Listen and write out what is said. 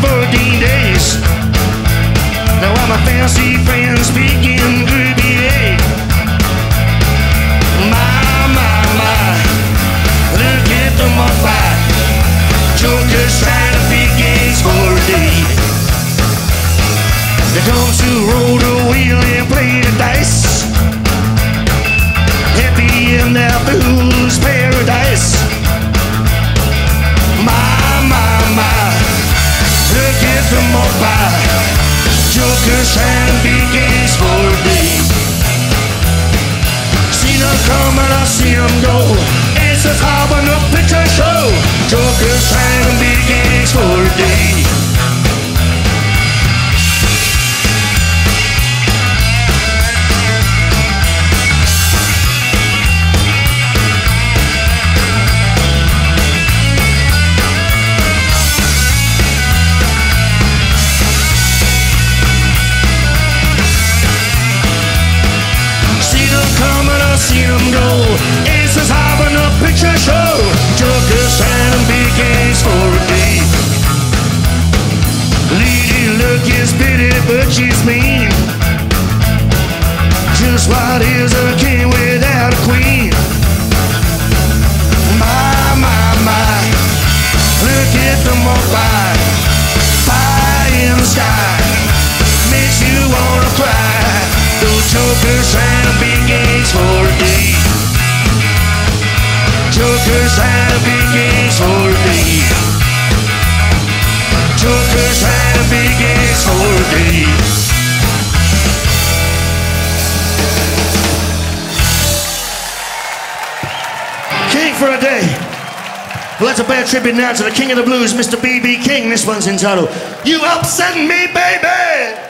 14 days. Now all my fancy friends speaking groovy. My, my, my, look at them on fire. Jokers trying to be gangs for a day. They come to roll the wheel and play the dice. Happy in their blues at them on. Jokers be gangs for day. Seen them come and I see them go. It's a carbon up picture show. Jokers trying is pretty, but she's mean. Just what is a king without a queen? My, my, my. Look at them on fire. Fire in the sky. Makes you wanna cry. Those jokers trying to be gangs for a day. Jokers trying to be for a day. Well, that's a bad tribute now to the king of the blues, Mr. B.B. King. This one's entitled, You Upsetting Me, Baby!